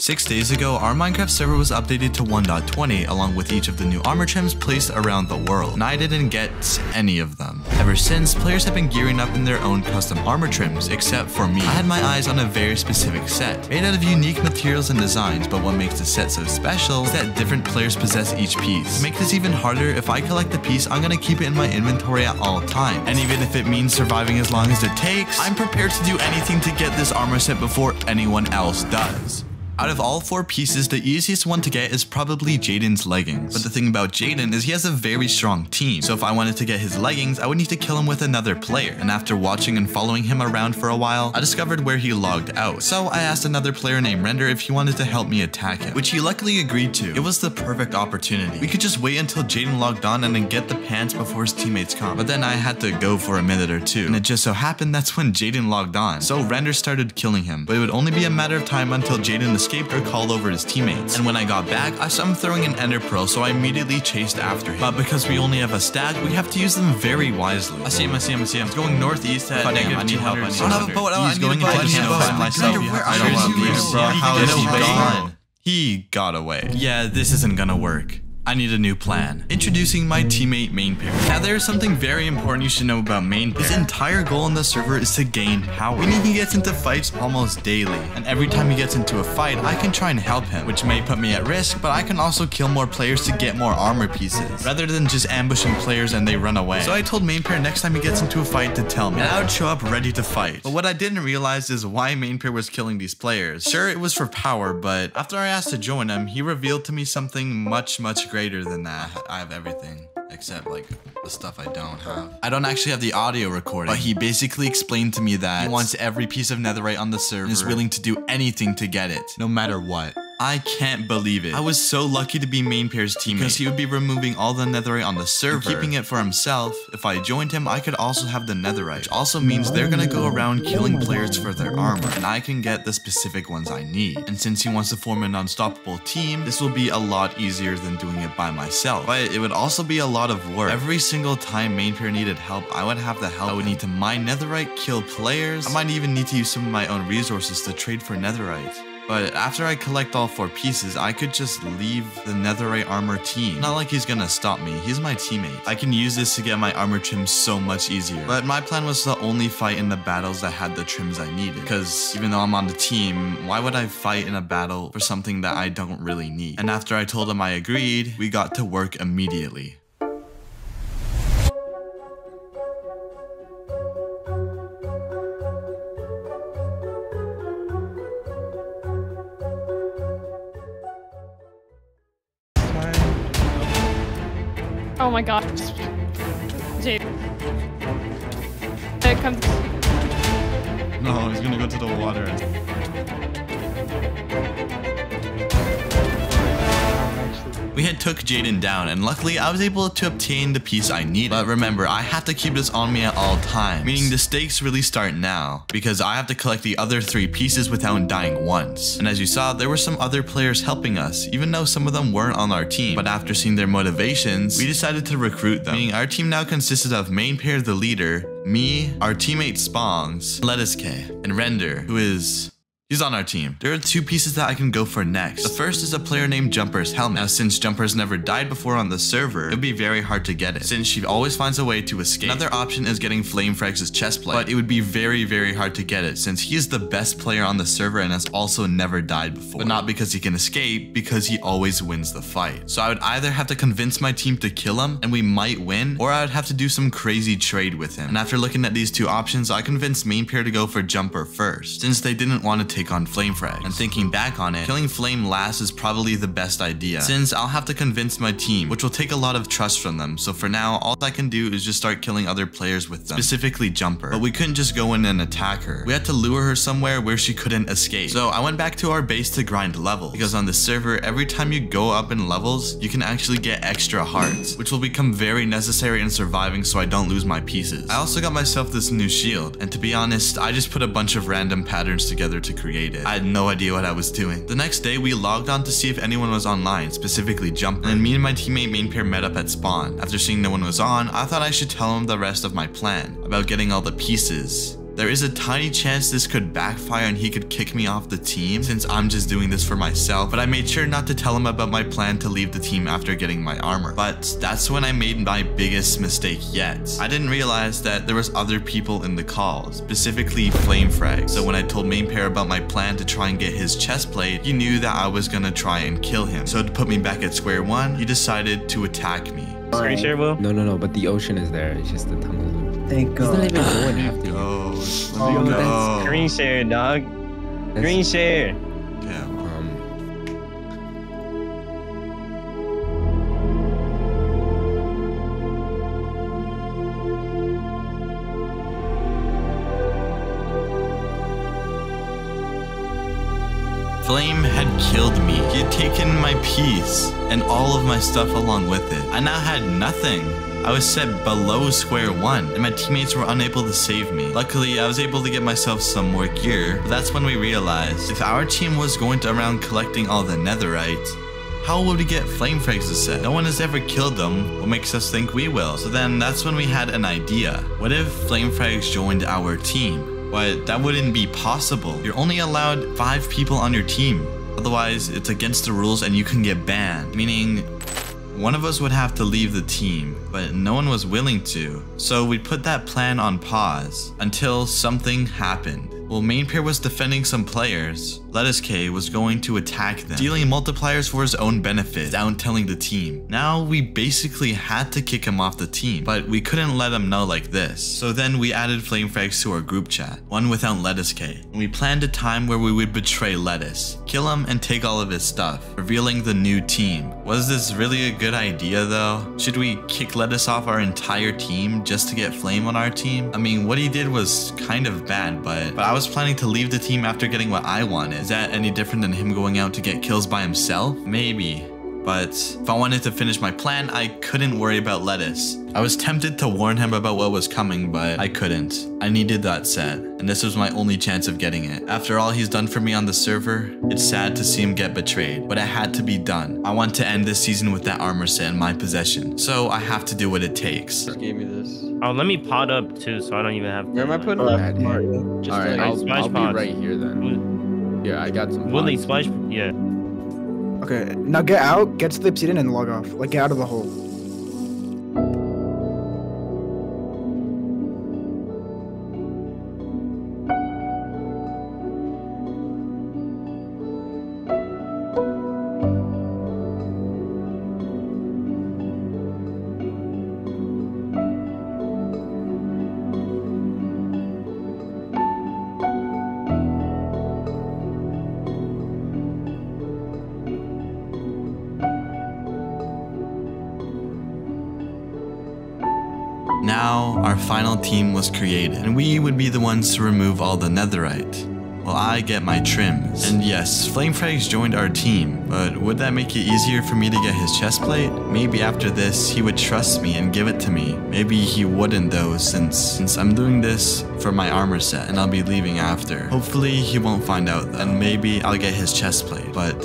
Six days ago, our Minecraft server was updated to 1.20 along with each of the new armor trims placed around the world, and I didn't get any of them. Ever since, players have been gearing up in their own custom armor trims, except for me. I had my eyes on a very specific set, made out of unique materials and designs, but what makes the set so special is that different players possess each piece. To make this even harder, if I collect the piece, I'm gonna keep it in my inventory at all times. And even if it means surviving as long as it takes, I'm prepared to do anything to get this armor set before anyone else does. Out of all four pieces, the easiest one to get is probably Jaden's leggings. But the thing about Jaden is he has a very strong team. So if I wanted to get his leggings, I would need to kill him with another player. And after watching and following him around for a while, I discovered where he logged out. So I asked another player named Render if he wanted to help me attack him, which he luckily agreed to. It was the perfect opportunity. We could just wait until Jaden logged on and then get the pants before his teammates come. But then I had to go for a minute or two. And it just so happened that's when Jaden logged on. So Render started killing him. But it would only be a matter of time until Jaden escaped escaped or called over his teammates. And when I got back, I saw him throwing an ender pearl, so I immediately chased after him. But because we only have a stack, we have to use them very wisely. I see him, I see him, I see him. He's going northeast at negative I need help, I need help. I don't have a boat, I He's going into the camp by myself. I don't want to leave, bro. How is he gone? He got away. Yeah, this isn't gonna work. I need a new plan. Introducing my teammate ManePear. Now there's something very important you should know about ManePear. His entire goal on the server is to gain power, meaning he gets into fights almost daily. And every time he gets into a fight, I can try and help him, which may put me at risk, but I can also kill more players to get more armor pieces, rather than just ambushing players and they run away. So I told ManePear next time he gets into a fight to tell me, and I would show up ready to fight. But what I didn't realize is why ManePear was killing these players. Sure, it was for power, but after I asked to join him, he revealed to me something much, much greater than that. I have everything except like the stuff I don't have. I don't actually have the audio recording, but he basically explained to me that he wants every piece of netherite on the server and is willing to do anything to get it, no matter what. I can't believe it. I was so lucky to be ManePear's teammate because he would be removing all the netherite on the server, keeping it for himself. If I joined him, I could also have the netherite, which also means they're gonna go around killing players for their armor, and I can get the specific ones I need. And since he wants to form an unstoppable team, this will be a lot easier than doing it by myself. But it would also be a lot of work. Every single time ManePear needed help, I would have the help. I would need to mine netherite, kill players. I might even need to use some of my own resources to trade for netherite. But after I collect all four pieces, I could just leave the netherite armor team. Not like he's gonna stop me, he's my teammate. I can use this to get my armor trim so much easier. But my plan was to only fight in the battles that had the trims I needed. Because even though I'm on the team, why would I fight in a battle for something that I don't really need? And after I told him I agreed, we got to work immediately. Oh my gosh. Jade. It comes. No, he's gonna go to the water. We had took Jaden down, and luckily I was able to obtain the piece I needed. But remember, I have to keep this on me at all times, meaning the stakes really start now, because I have to collect the other three pieces without dying once. And as you saw, there were some other players helping us, even though some of them weren't on our team. But after seeing their motivations, we decided to recruit them, meaning our team now consisted of ManePear the leader, me, our teammate Spongs, Lettuce K, and Render, who is He's on our team. There are two pieces that I can go for next. The first is a player named Jumper's helmet. Now since Jumper's never died before on the server, it would be very hard to get it, since she always finds a way to escape. Another option is getting FlameFrags's chest plate, but it would be very very hard to get it, since he is the best player on the server and has also never died before. But not because he can escape, because he always wins the fight. So I would either have to convince my team to kill him, and we might win, or I would have to do some crazy trade with him. And after looking at these two options, I convinced ManePear to go for Jumper first, since they didn't want to take on Flame Frag. And thinking back on it, killing Flame last is probably the best idea, since I'll have to convince my team, which will take a lot of trust from them. So for now, all I can do is just start killing other players with them, specifically Jumper. But we couldn't just go in and attack her. We had to lure her somewhere where she couldn't escape. So I went back to our base to grind levels, because on the server, every time you go up in levels, you can actually get extra hearts, which will become very necessary in surviving so I don't lose my pieces. I also got myself this new shield, and to be honest, I just put a bunch of random patterns together to create created. I had no idea what I was doing. The next day, we logged on to see if anyone was online, specifically Jumper, and me and my teammate ManePear met up at spawn. After seeing no one was on, I thought I should tell him the rest of my plan, about getting all the pieces There is a tiny chance this could backfire and he could kick me off the team since I'm just doing this for myself, but I made sure not to tell him about my plan to leave the team after getting my armor. But that's when I made my biggest mistake yet. I didn't realize that there was other people in the call, specifically Flame Frag. So when I told ManePear about my plan to try and get his chest plate, he knew that I was gonna try and kill him. So to put me back at square one, he decided to attack me. Screen share, Will? No, no, no. But the ocean is there. It's just the tunnel loop. Thank He's not God. even going half the. Go. Oh, Let me that's go. Screen share, dog. That's- Screen share. Yeah. Um, Flame had killed me. He had taken my piece and all of my stuff along with it. I now had nothing. I was set below square one, and my teammates were unable to save me. Luckily, I was able to get myself some more gear, but that's when we realized if our team was going to around collecting all the netherite, how would we get flame frags to set? No one has ever killed them. What makes us think we will? So then that's when we had an idea. What if flame frags joined our team? But that wouldn't be possible. You're only allowed five people on your team. Otherwise, it's against the rules and you can get banned. Meaning, one of us would have to leave the team, but no one was willing to. So we put that plan on pause until something happened. While ManePear was defending some players, Lettuce K was going to attack them, dealing multipliers for his own benefit without telling the team. Now we basically had to kick him off the team, but we couldn't let him know like this. So then we added Flame Frags to our group chat, one without Lettuce K. And we planned a time where we would betray Lettuce, kill him and take all of his stuff, revealing the new team. Was this really a good idea though? Should we kick Lettuce off our entire team just to get Flame on our team? I mean, what he did was kind of bad, but, but I was planning to leave the team after getting what I wanted. Is that any different than him going out to get kills by himself? Maybe. But if I wanted to finish my plan, I couldn't worry about Lettuce. I was tempted to warn him about what was coming, but I couldn't. I needed that set, and this was my only chance of getting it. After all he's done for me on the server, it's sad to see him get betrayed, but it had to be done. I want to end this season with that armor set in my possession, so I have to do what it takes. Just gave me this. Oh, let me pot up too, so I don't even have. To, Where am I putting it? Mad. Just All right, I'll, I'll be right here then. Yeah, I got some. Willie, pods. splash. Yeah. Okay, now get out, get to the obsidian, and log off. Like, get out of the hole. Our final team was created, and we would be the ones to remove all the netherite. While I get my trims. And yes, Flame Frags joined our team, but would that make it easier for me to get his chest plate? Maybe after this, he would trust me and give it to me. Maybe he wouldn't though, since since I'm doing this for my armor set, and I'll be leaving after. Hopefully, he won't find out, and maybe I'll get his chest plate, but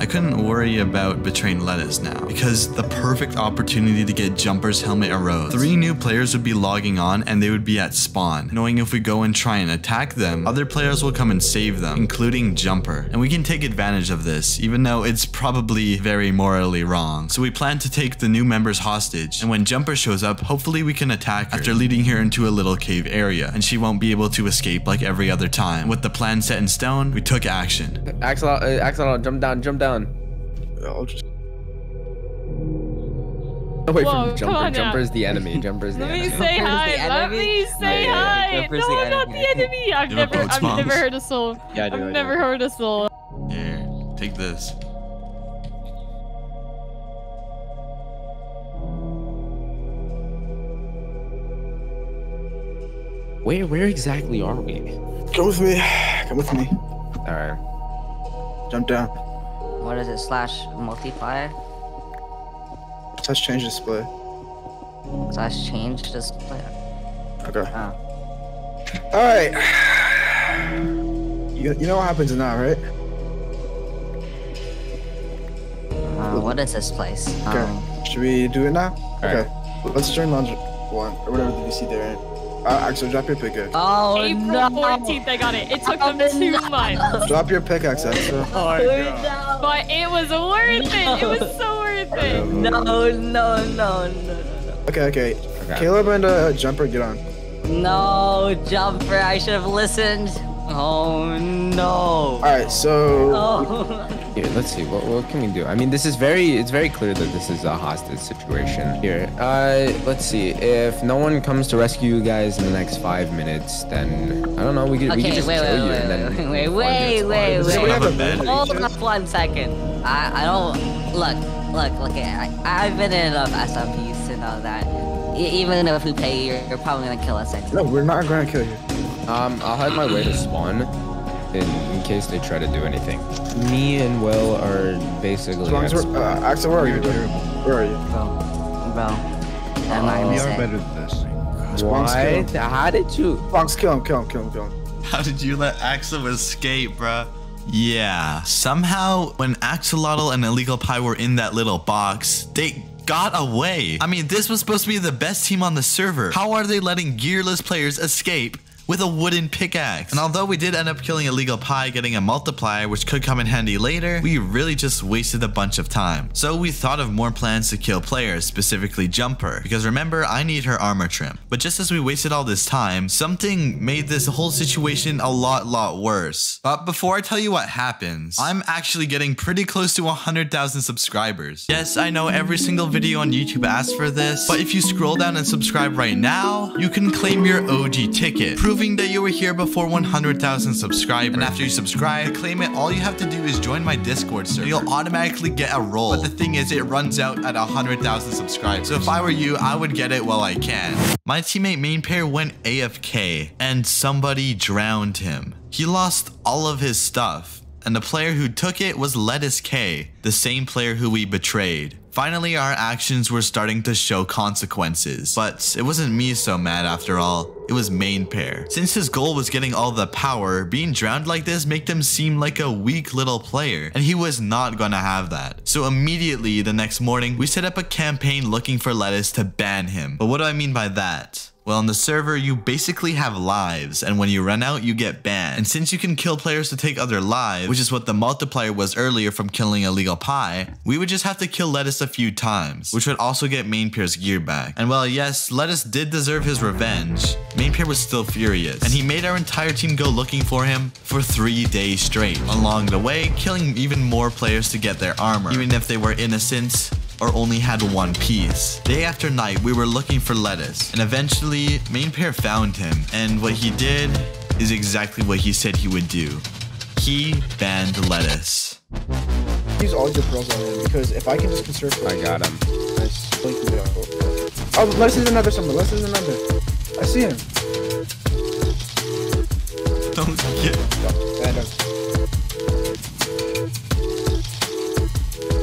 I couldn't worry about betraying Lettuce now, because the perfect opportunity to get Jumper's helmet arose. Three new players would be logging on and they would be at spawn, knowing if we go and try and attack them, other players will come and save them, including Jumper. And we can take advantage of this, even though it's probably very morally wrong. So we plan to take the new members hostage, and when Jumper shows up, hopefully we can attack her after leading her into a little cave area, and she won't be able to escape like every other time. With the plan set in stone, we took action. Axel, uh, jump down, jump down. I'll just. Away Whoa, from come Jumper. on now. The enemy. Jumper's the Let me enemy. say Jumper's hi. the Let enemy? me say Yeah, hi. Jumper's no, the I'm not the enemy. I've You have never, I've never heard a soul. Yeah, I do. I I've do. never heard a soul. Here, take this. Where, where exactly are we? Come with me. Come with me. All right. Jump down. What is it? Slash multiplier? Let's change display. Slash change display? Okay. Oh. Alright. You, you know what happens now, right? Uh, what is this place? Okay. Um, Should we do it now? Alright. Okay. Let's join launch one or whatever the VC they're in. Uh, Axel, drop your pickaxe. Oh April no! 14th, they got it. It took them two months, Drop your pickaxe, Axel. Oh, no. but it was worth it. It was so worth it. No, no, no, no, no. Okay, okay. Okay. Caleb and uh, Jumper, get on. No, Jumper, I should have listened. Oh no. All right, so Oh. Here, let's see. What, what can we do? I mean, this is very. It's very clear that this is a hostage situation. Here, uh, let's see. If no one comes to rescue you guys in the next five minutes, then I don't know. We could we could just wait, kill wait, you wait, and then. wait, wait, farm wait, your wait, spawns. Does wait. anybody have a bed? bed? Hold up one second. I, I don't look, look, look. I, I've been in enough SMPs to know that even if we pay you, you're probably gonna kill us next. no, we're not going to kill you. Um, I'll head my way to spawn, in, in case they try to do anything. Me and Will are basically. As long as we're, uh, Axel, where are you? dude? Where are you? Bro, bro. That might We are better than this. Squonks, kill What? How did you? Bonks, kill him, kill him, kill him, kill him. How did you let Axel escape, bruh? Yeah, somehow when Axolotl and Illegal Pie were in that little box, they got away. I mean, this was supposed to be the best team on the server. How are they letting gearless players escape? With a wooden pickaxe. And although we did end up killing Illegal Pie, getting a multiplier, which could come in handy later, we really just wasted a bunch of time. So we thought of more plans to kill players, specifically Jumper. Because remember, I need her armor trim. But just as we wasted all this time, something made this whole situation a lot, lot worse. But before I tell you what happens, I'm actually getting pretty close to 100,000 subscribers. Yes, I know every single video on YouTube asks for this, but if you scroll down and subscribe right now, you can claim your OG ticket, proving that you were here before 100,000 subscribers. And after you subscribe, to claim it, all you have to do is join my Discord server. You'll automatically get a role. But the thing is, it runs out at 100,000 subscribers. So if I were you, I would get it while I can. My teammate ManePear went AFK, and somebody drowned him. He lost all of his stuff. And the player who took it was Lettuce K, the same player who we betrayed. Finally, our actions were starting to show consequences. But it wasn't me so mad after all, it was ManePear. Since his goal was getting all the power, being drowned like this made him seem like a weak little player, and he was not gonna have that. So immediately the next morning, we set up a campaign looking for Lettuce to ban him. But what do I mean by that? Well, on the server, you basically have lives, and when you run out, you get banned. And since you can kill players to take other lives, which is what the multiplier was earlier from killing Illegal Pie, we would just have to kill Lettuce a few times, which would also get ManePear's gear back. And while yes, Lettuce did deserve his revenge, ManePear was still furious, and he made our entire team go looking for him for three days straight. Along the way, killing even more players to get their armor, even if they were innocent or only had one piece. Day after night, we were looking for Lettuce, and eventually, ManePear found him, and what he did is exactly what he said he would do. He banned Lettuce. Use all your pearls already because if I can just conserve. I got him. Nice. Thank you. Oh, let's is another someone. Let's is another. I see him. Don't get and, uh,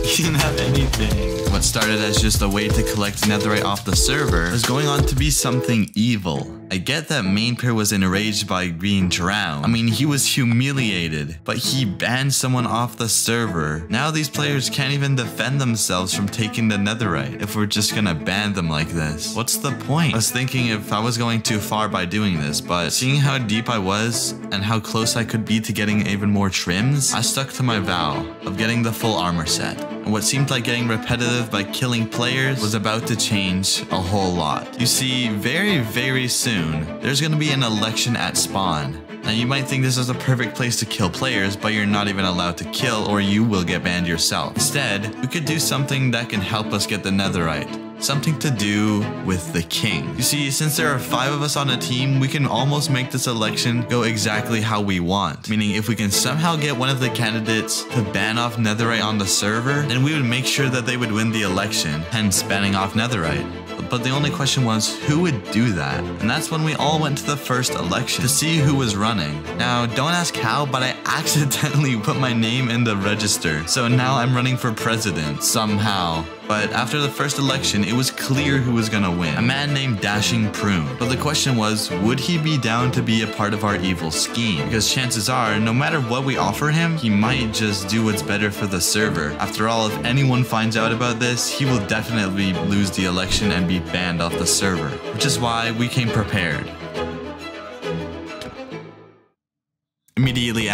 He didn't have anything. What started as just a way to collect netherite off the server was going on to be something evil. I get that ManePear was enraged by being drowned. I mean, he was humiliated, but he banned someone off the server. Now these players can't even defend themselves from taking the netherite if we're just gonna ban them like this. What's the point? I was thinking if I was going too far by doing this, but seeing how deep I was and how close I could be to getting even more trims, I stuck to my vow of getting the full armor set. And what seemed like getting repetitive by killing players was about to change a whole lot. You see, very, very soon, there's gonna be an election at spawn. Now you might think this is a perfect place to kill players, but you're not even allowed to kill or you will get banned yourself. Instead, we could do something that can help us get the netherite. Something to do with the king. You see, since there are five of us on a team, we can almost make this election go exactly how we want. Meaning, if we can somehow get one of the candidates to ban off netherite on the server, then we would make sure that they would win the election, hence banning off netherite. But the only question was, who would do that? And that's when we all went to the first election to see who was running. Now, don't ask how, but I accidentally put my name in the register. So now I'm running for president, somehow. But after the first election, it was clear who was gonna win. A man named Dashing Prune. But the question was, would he be down to be a part of our evil scheme? Because chances are, no matter what we offer him, he might just do what's better for the server. After all, if anyone finds out about this, he will definitely lose the election and be banned off the server. Which is why we came prepared.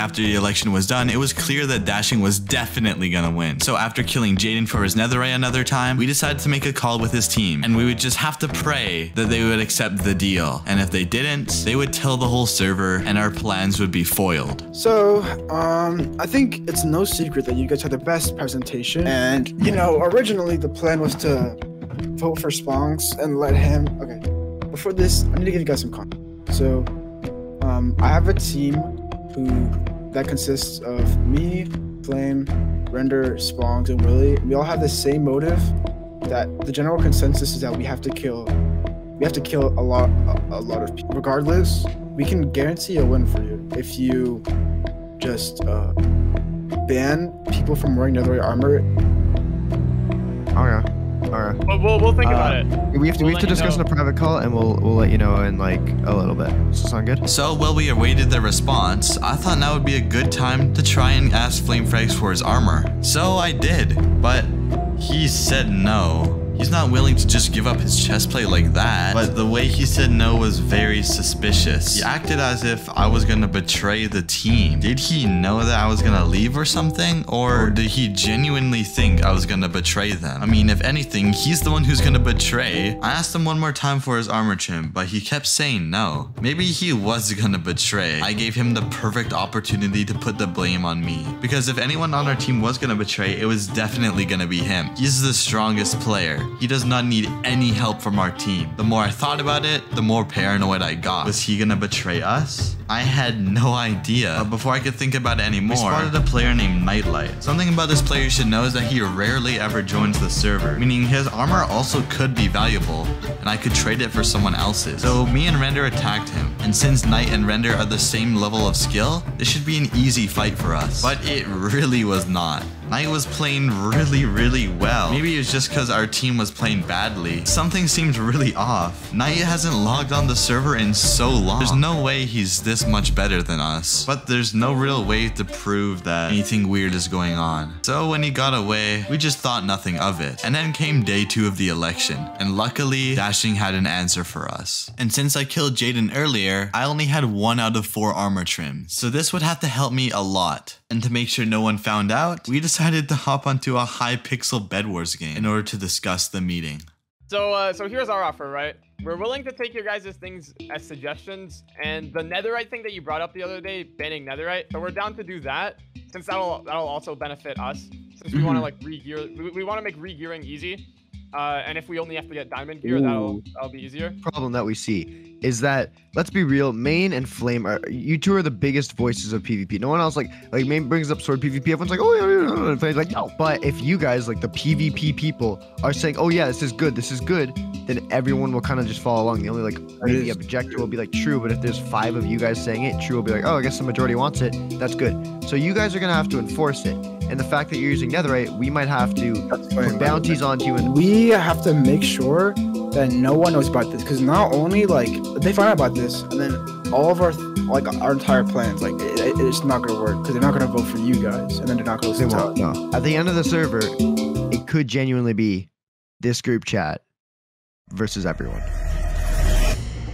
After the election was done, it was clear that Dashing was definitely gonna win. So after killing Jaden for his netherite another time, we decided to make a call with his team, and we would just have to pray that they would accept the deal. And if they didn't, they would tell the whole server, and our plans would be foiled. So, um, I think it's no secret that you guys had the best presentation. And, you know, originally the plan was to vote for Spongs and let him. Okay, before this, I need to give you guys some context. So, um, I have a team who that consists of me, Flame, Render, Spongs, and Willie. We all have the same motive. That the general consensus is that we have to kill. We have to kill a lot, a, a lot of people. Regardless, we can guarantee a win for you if you just uh, ban people from wearing netherite armor. Okay. Okay. We'll, we'll, we'll think Uh, about it. We have to We'll we have to let you discuss in a private call, and we'll we'll let you know in like a little bit. Does that sound good? So while we awaited the response, I thought now would be a good time to try and ask Flame Frags for his armor. So I did, but he said no. He's not willing to just give up his chestplate like that, but the way he said no was very suspicious. He acted as if I was gonna betray the team. Did he know that I was gonna leave or something? Or did he genuinely think I was gonna betray them? I mean, if anything, he's the one who's gonna betray. I asked him one more time for his armor trim, but he kept saying no. Maybe he was gonna betray. I gave him the perfect opportunity to put the blame on me. Because if anyone on our team was gonna betray, it was definitely gonna be him. He's the strongest player. He does not need any help from our team. The more I thought about it, the more paranoid I got. Was he gonna betray us? I had no idea. But before I could think about it anymore, we spotted a player named Nightlight. Something about this player you should know is that he rarely ever joins the server, meaning his armor also could be valuable, and I could trade it for someone else's. So me and Render attacked him, and since Knight and Render are the same level of skill, this should be an easy fight for us. But it really was not. Knight was playing really, really well. Maybe it was just because our team was playing badly. Something seemed really off. Knight hasn't logged on the server in so long. There's no way he's this much better than us. But there's no real way to prove that anything weird is going on. So when he got away, we just thought nothing of it. And then came day two of the election. And luckily, Dashing had an answer for us. And since I killed Jaden earlier, I only had one out of four armor trims. So this would have to help me a lot. And to make sure no one found out, we decided to hop onto a Hypixel Bed Wars game in order to discuss the meeting. So, uh, so here's our offer, right? We're willing to take your guys' things as suggestions, and the netherite thing that you brought up the other day, banning netherite. So we're down to do that, since that'll that'll also benefit us, since we want to like re-gear. We, we want to make re-gearing easy, uh, and if we only have to get diamond gear, that'll that'll be easier. Problem that we see is that let's be real, Main and Flame are you two are the biggest voices of PvP. No one else like like Main brings up sword PvP. Everyone's like, oh yeah, yeah, yeah. And Flame's like, no. But if you guys like the PvP people are saying, oh yeah, this is good, this is good, then everyone will kind of just follow along. The only like maybe is objector will be like true, but if there's five of you guys saying it, true will be like, oh, I guess the majority wants it. That's good. So you guys are gonna have to enforce it. And the fact that you're using Netherite, we might have to put bounties onto you and We have to make sure that no one knows about this, because not only like they find out about this, and then all of our like our entire plans, like it, it- it's not gonna work, because they're not gonna vote for you guys, and then they're not gonna They listen to won't. us. No. At the end of the server, it could genuinely be this group chat versus everyone.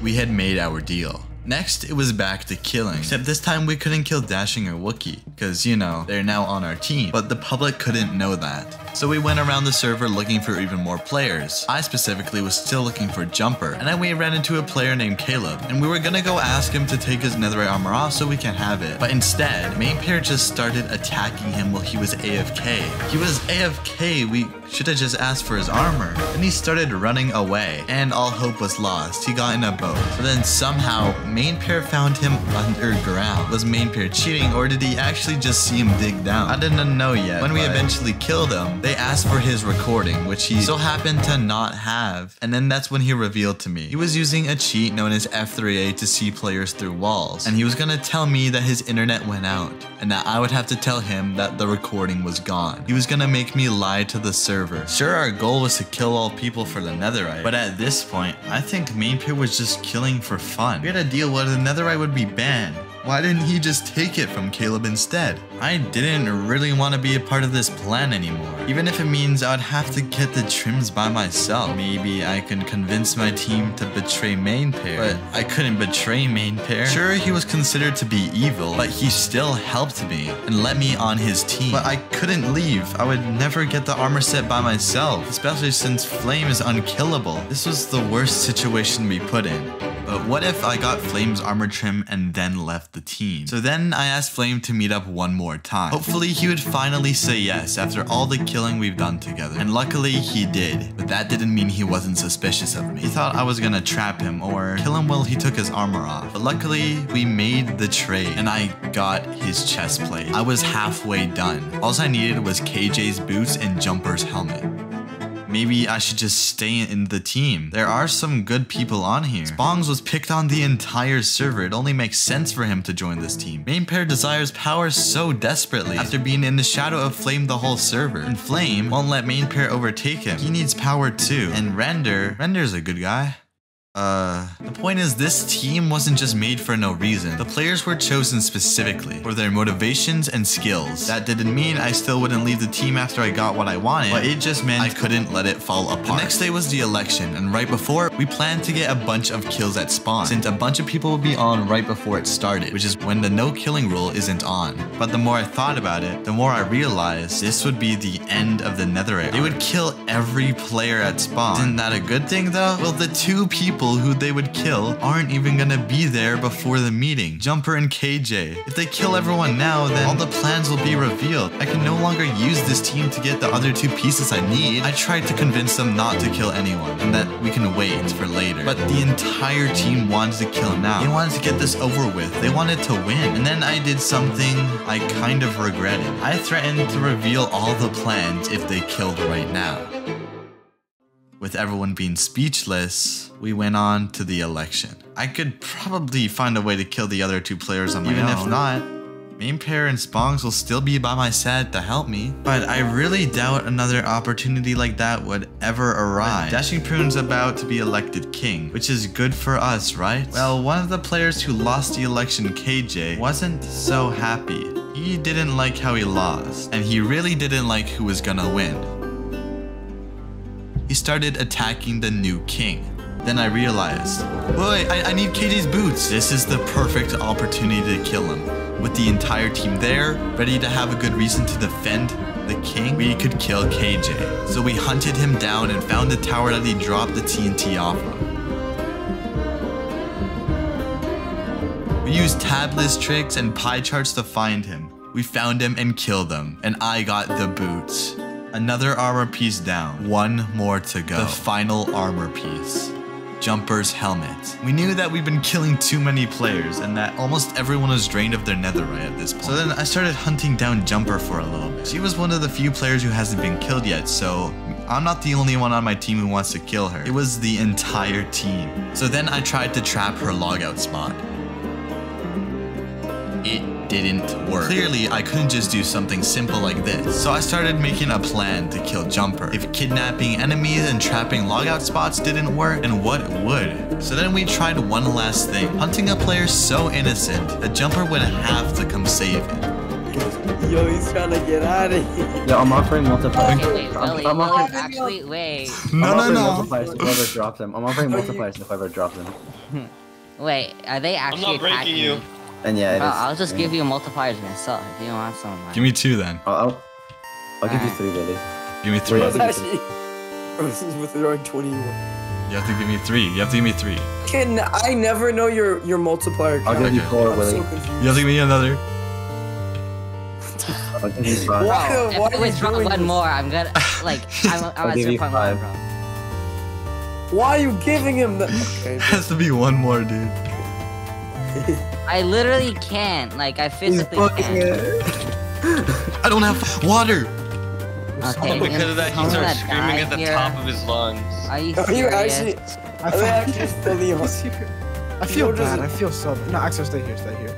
We had made our deal. Next, it was back to killing. Except this time we couldn't kill Dashing or Woocie, because, you know, they're now on our team. But the public couldn't know that. So we went around the server looking for even more players. I specifically was still looking for Jumper, and then we ran into a player named Caleb, and we were gonna go ask him to take his netherite armor off so we can have it. But instead, ManePear just started attacking him while he was AFK. He was AFK, we should have just asked for his armor. Then he started running away, and all hope was lost. He got in a boat. But then somehow, ManePear found him underground. Was ManePear cheating, or did he actually just see him dig down? I didn't know yet. When we eventually killed him, they asked for his recording, which he so happened to not have. And then that's when he revealed to me. He was using a cheat known as F3A to see players through walls. And he was gonna tell me that his internet went out, and that I would have to tell him that the recording was gone. He was gonna make me lie to the server. Sure, our goal was to kill all people for the netherite, but at this point, I think ManePear was just killing for fun. We had a deal where the netherite would be banned, Why didn't he just take it from Caleb instead? I didn't really want to be a part of this plan anymore. Even if it means I'd have to get the trims by myself. Maybe I can convince my team to betray ManePear. But I couldn't betray ManePear. Sure, he was considered to be evil, but he still helped me and let me on his team. But I couldn't leave. I would never get the armor set by myself, especially since Flame is unkillable. This was the worst situation we put in. But what if I got Flame's armor trim and then left the team? So then I asked Flame to meet up one more time. Hopefully he would finally say yes after all the killing we've done together. And luckily he did. But that didn't mean he wasn't suspicious of me. He thought I was gonna trap him or kill him while he took his armor off. But luckily we made the trade and I got his chest plate. I was halfway done. All I needed was KJ's boots and Jumper's helmet. Maybe I should just stay in the team. There are some good people on here. Spongs was picked on the entire server. It only makes sense for him to join this team. Main pair desires power so desperately after being in the shadow of Flame the whole server. And Flame won't let ManePear overtake him. He needs power too. And Render, Render's a good guy. Uh, the point is this team wasn't just made for no reason. The players were chosen specifically for their motivations and skills. That didn't mean I still wouldn't leave the team after I got what I wanted, but it just meant I couldn't let it fall apart. The next day was the election, and right before, we planned to get a bunch of kills at spawn, since a bunch of people would be on right before it started, which is when the no killing rule isn't on. But the more I thought about it, the more I realized this would be the end of the netherite. They would kill every player at spawn. Isn't that a good thing though? Well, the two people who they would kill aren't even gonna be there before the meeting. Jumper and KJ. If they kill everyone now, then all the plans will be revealed. I can no longer use this team to get the other two pieces I need. I tried to convince them not to kill anyone and that we can wait for later. But the entire team wanted to kill now. They wanted to get this over with. They wanted to win. And then I did something I kind of regretted. I threatened to reveal all the plans if they killed right now. With everyone being speechless, we went on to the election. I could probably find a way to kill the other two players on my Even own. if not, ManePear and Spongs will still be by my side to help me, but I really doubt another opportunity like that would ever arise. Dashing Prune's about to be elected king, which is good for us, right? Well, one of the players who lost the election, KJ, wasn't so happy. He didn't like how he lost, and he really didn't like who was gonna win he started attacking the new king. Then I realized, boy, I, I need KJ's boots. This is the perfect opportunity to kill him. With the entire team there, ready to have a good reason to defend the king, we could kill KJ. So we hunted him down and found the tower that he dropped the TNT off of. We used tab list tricks and pie charts to find him. We found him and killed him, and I got the boots. Another armor piece down. One more to go. The final armor piece. Jumper's helmet. We knew that we've been killing too many players and that almost everyone was drained of their netherite at this point. So then I started hunting down Jumper for a little bit. She was one of the few players who hasn't been killed yet, so I'm not the only one on my team who wants to kill her. It was the entire team. So then I tried to trap her logout spot. It didn't work. Clearly, I couldn't just do something simple like this. So I started making a plan to kill Jumper. If kidnapping enemies and trapping logout spots didn't work, then what would? So then we tried one last thing. Hunting a player so innocent that Jumper would have to come save him. Yo, he's trying to get out of here. Yeah, I'm offering multipliers. Okay, wait, I'm, Willie, I'm Willie, offering, actually, wait. I'm No, no, offering no. multipliers if whoever drops them. I'm offering multipliers if whoever drops them. Wait, are they actually I'm not breaking attacking you. Me? And yeah, it Bro, is. I'll just give you multipliers myself if you want some. man. Give me two then. I'll, I'll, I'll give you three, Billy. Give me three. Wait, You Actually, bro, this is withdrawing 21. have to give me three. You have to give me three. Can I never know your your multiplier? I'll give you four, I'm Willie. so. You have to give me another. I'll give you five. Why, If why I withdraw one this? more, I'm gonna like I'm, I'm I'll at give you point one, five. bro. Why are you giving him the? Okay, It has to be one more, dude. I literally can't. Like I physically can't. I don't have water. Okay, because of that, he starts screaming at the here. top of his lungs. Are you Are you actually? I Are they actually fully on? Here. I feel You're just- bad. I feel so. Bad. No, Axel, stay here. Stay here.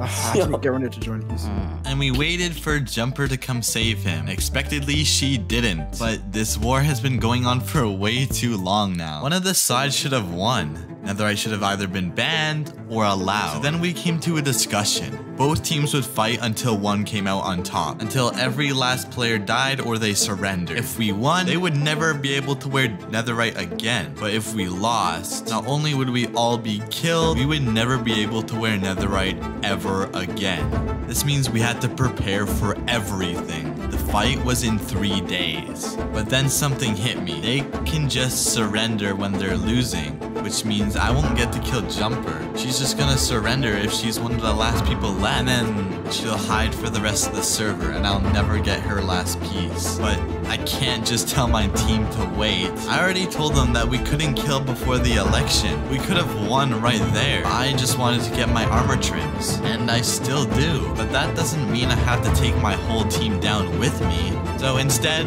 Uh, I have to get Render to join. He's, Mm. And we waited for Jumper to come save him. Expectedly, she didn't. But this war has been going on for way too long now. One of the sides should have won. Netherite should have either been banned or allowed. So then we came to a discussion. Both teams would fight until one came out on top, until every last player died or they surrendered. If we won, they would never be able to wear Netherite again. But if we lost, not only would we all be killed, we would never be able to wear Netherite ever again. This means we had to prepare for everything. The fight was in three days. But then something hit me. They can just surrender when they're losing, which means I won't get to kill Jumper. She's just gonna surrender if she's one of the last people left. And then she'll hide for the rest of the server and I'll never get her last piece. But I can't just tell my team to wait. I already told them that we couldn't kill before the election. We could have won right there. I just wanted to get my armor trims, and I still do. But that doesn't mean I have to take my whole team down with me. So instead,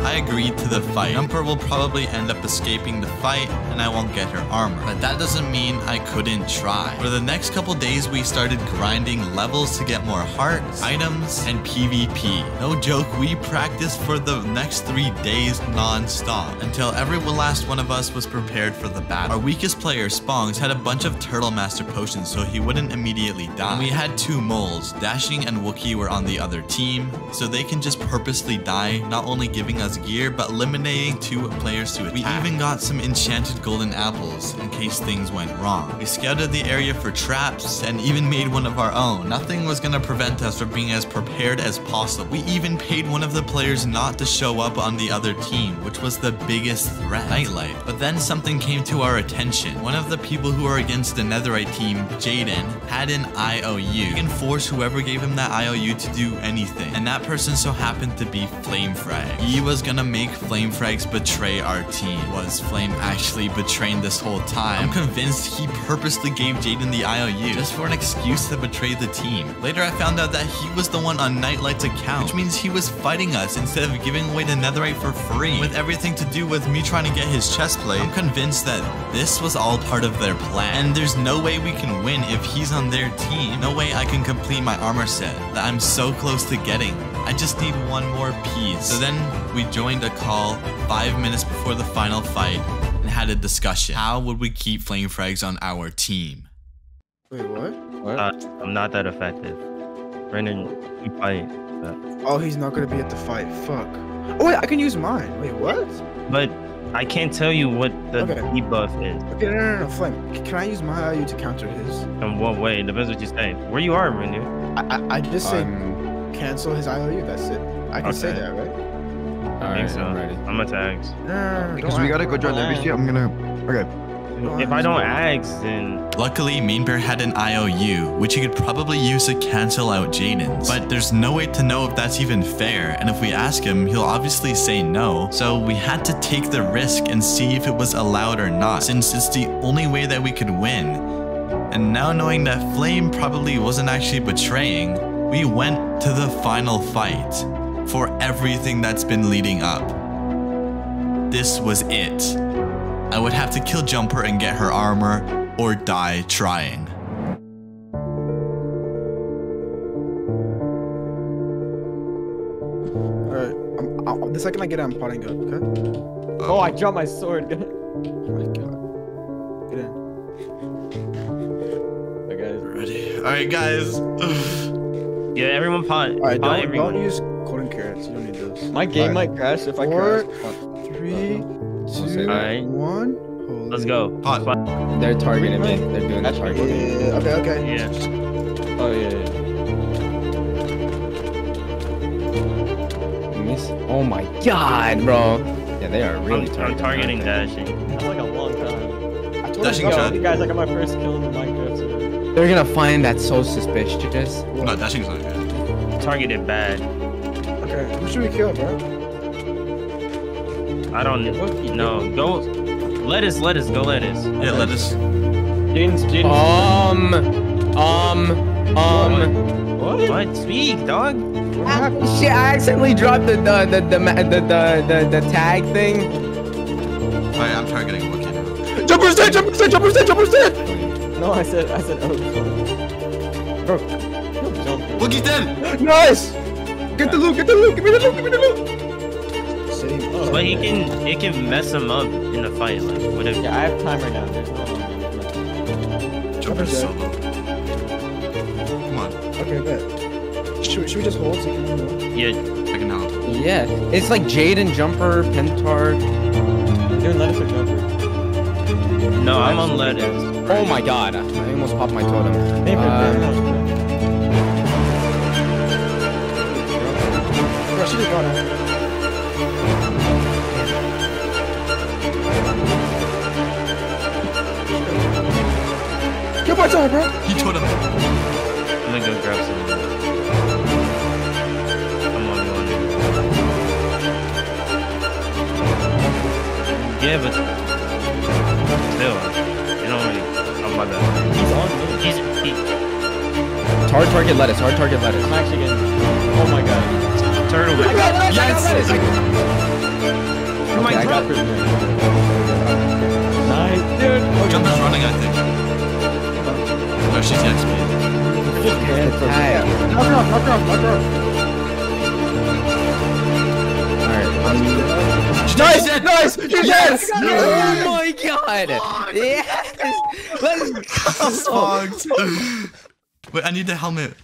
I agreed to the fight. Jumper will probably end up escaping the fight and I won't get her armor. But that doesn't mean I couldn't try. For the next couple days, we started grinding levels to get more hearts, items, and PvP. No joke, we practiced for the next three days non-stop until every last one of us was prepared for the battle. Our weakest player, Spongs, had a bunch of Turtle Master potions so he wouldn't immediately die. And we had two moles, Dashing and Woocie were on the other team, so they can just purposely die, not only giving us gear, but eliminating two players to attack. We even got some enchanted golden apples in case things went wrong. We scouted the area for traps and even made one of our own. Nothing was gonna prevent us from being as prepared as possible. We even paid one of the players not to show up on the other team, which was the biggest threat, Nightlight. But then something came to our attention. One of the people who are against the Netherite team, Jaden, had an IOU. He can force whoever gave him that IOU to do anything. And that person so happened to be Flame Frag. He was gonna make Flame Frags betray our team. Was Flame actually betraying this whole time? I'm convinced he purposely gave Jaden the IOU just for an excuse to betray the team. Later I found out that he was the one on Nightlight's account, which means he was fighting us instead of giving away the Netherite for free. With everything to do with me trying to get his chest plate, I'm convinced that this was all part of their plan. And there's no way we can win if he's on their team. No way I can complete my armor set that I'm so close to getting. I just need one more piece. So then we joined a call five minutes before the final fight and had a discussion. How would we keep flame frags on our team? Wait, what? Uh, I'm not that effective. Brandon, you fight. But, Oh, he's not gonna be at the fight. Fuck. Oh wait, I can use mine. Wait, what? but I can't tell you what the Okay. debuff is. Okay, no, no, no, no, Flame. Can I use my IOU to counter his? In what way? It depends what you say. Where you are, Brandon. I, I, I just say Um, cancel his IOU. That's it. I can say that, right? I alright, think so. I'm uh, ready. I'm a tags. Because we gotta go join the don't NBC. act. I'm gonna. Okay. Don't If. I don't ags, then Luckily, ManePear had an IOU, which he could probably use to cancel out Jaden's. But there's no way to know if that's even fair, and if we ask him, he'll obviously say no. So we had to take the risk and see if it was allowed or not, since it's the only way that we could win. And now knowing that Flame probably wasn't actually betraying, we went to the final fight for everything that's been leading up. This was it. I would have to kill Jumper and get her armor, or die trying. Alright, I'm, I'm, the second I get it, I'm potting up, okay? Oh, I dropped my sword. Oh my god. Get in. okay. Ready? Alright, guys. yeah, everyone pot. Alright, don't, everyone. don't use golden carrots. You don't need those. My game Alright. might crash if I crash. three, two, that. Alright. one. Holy Let's go. Pot. They're targeting me. They're doing that targeting. Yeah, okay, okay. Yeah. Oh yeah. yeah. Miss. Oh my god, bro. Yeah, they are I'm, really I'm targeting. targeting dashing. That's like a long time. I told Dashing you, shot. You guys, I got my first kill in the Minecraft server. They're gonna find that so suspicious. No, dashing's not good. Targeted bad. Okay, who should we kill, bro? I don't know. Go. Lettuce, lettuce, go lettuce. Yeah, let us. Jaden's Jaden's. Um, um, um. what? What? Speak, dog. Ah, shit! I accidentally dropped the the the the the the, the, the tag thing. Alright, I'm targeting Woocie now. Jumper's dead! Jumper's dead! Jumper's dead! Jumper's dead! No, I said I said oh. Bro, no jump. Woocie's dead! Nice! Get the loot! Get the loot! Give me the loot! Give me the loot! Save. Oh, but he can, it can mess him up in the fight. Like, whatever. Yeah, I have time right now. There's no. Jumper Jumper's solo. Come on, Okay, bet. Should, we- should we just hold so you can move? Yeah, I can help. Yeah, it's like Jade and Jumper, Pentar. Doing lettuce or jumper? no, I'm on lettuce. Oh my god, I almost popped my totem. Hey, uh, for Bro, she just got out. Kill my time, bro. He told him. I'm gonna go grab some. Come on, you want it. Yeah, but still, you know, like, oh my bad. He's on me. He's he, It's hard target lettuce, hard target lettuce. I'm actually getting. Oh my god. Turtle. Yes! Come Okay, I got- Nice, dude. Jumper's running, I think. No, she's next me. Tag. Knock her off, knock her off, knock her off. Alright, I'm... Nice, Nice! Yes! Oh my god! Yes! Let's go! Fogged. Wait, I need the helmet.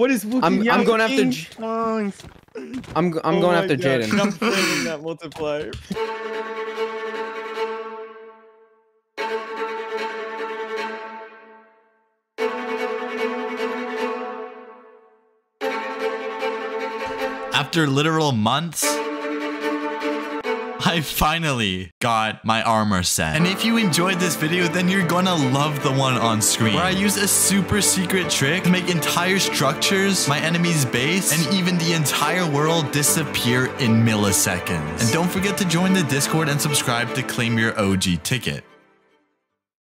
'Cause- What is Woocie I'm- I'm going after I'm I'm Oh going after Jaden. I'm flaming that multiplier. After literal months, I finally got my armor set. And if you enjoyed this video, then you're gonna love the one on screen. Where I use a super secret trick to make entire structures, my enemy's base, and even the entire world disappear in milliseconds. And don't forget to join the Discord and subscribe to claim your OG ticket.